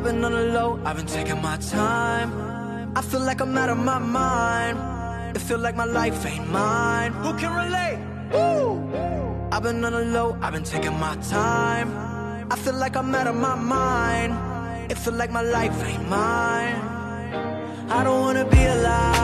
I've been on the low, I've been taking my time. I feel like I'm out of my mind. It feel like my life ain't mine. Who can relate? Woo! I've been on the low, I've been taking my time. I feel like I'm out of my mind. It feel like my life ain't mine. I don't wanna be alive.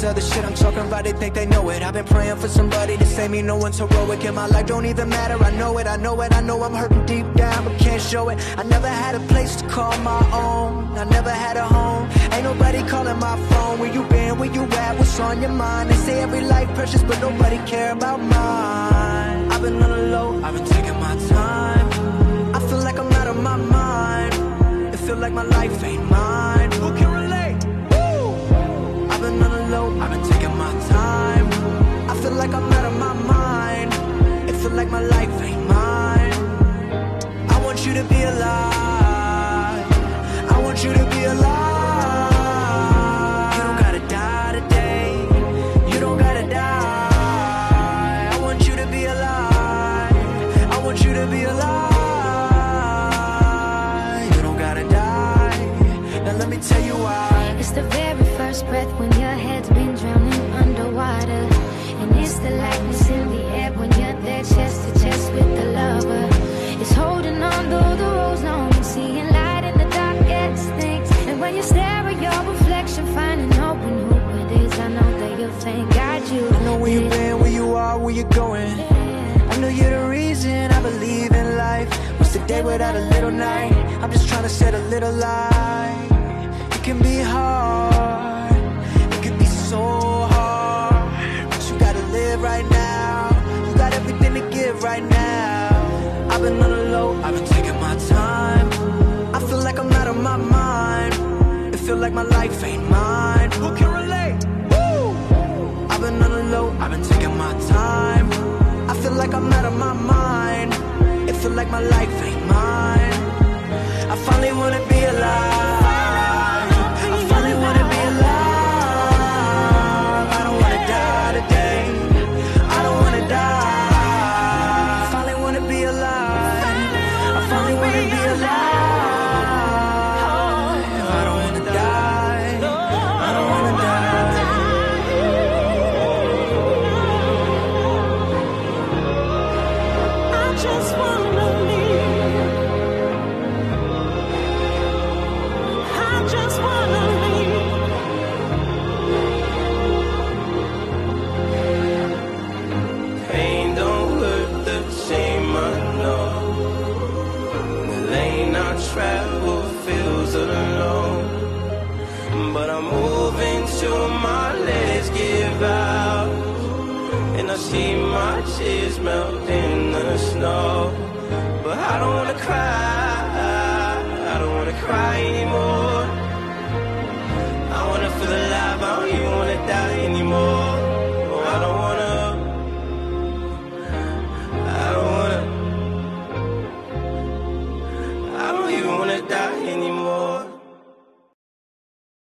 This other shit I'm talking about, they think they know it. I've been praying for somebody to save me. No one's heroic in my life, don't even matter. I know it, I know it, I know I'm hurting deep down, but can't show it. I never had a place to call my own. I never had a home. Ain't nobody calling my phone. Where you been? Where you at? What's on your mind? They say every life precious, but nobody care about mine. I've been on the low, I've been taking my time. I feel like I'm out of my mind. It feel like my life ain't mine. You to be alive. You don't gotta die. Now let me tell you why. It's the very first breath when your head's been drowning underwater. And it's the lightness in the air when you're there chest to chest with the lover. It's holding on though the road's long and seeing light in the things. And when you stare at your reflection, finding hope in who it is, I know that you'll thank God you. I know where you've been, where you are, where you're going. I know you're the reason I believe in life. What's the day without a little night? I'm just trying to set a little light. It can be hard, it can be so hard. But you gotta live right now. You got everything to give right now. I've been on the low, I've been taking my time. I feel like I'm out of my mind. It feel like my life ain't mine. Who can relate? Woo! I've been on the low, I've been taking my time. I feel like I'm out of my mind. Feel like my life ain't mine. I finally wanna be alive. See my tears melt in the snow. But I don't wanna cry, I don't wanna cry anymore.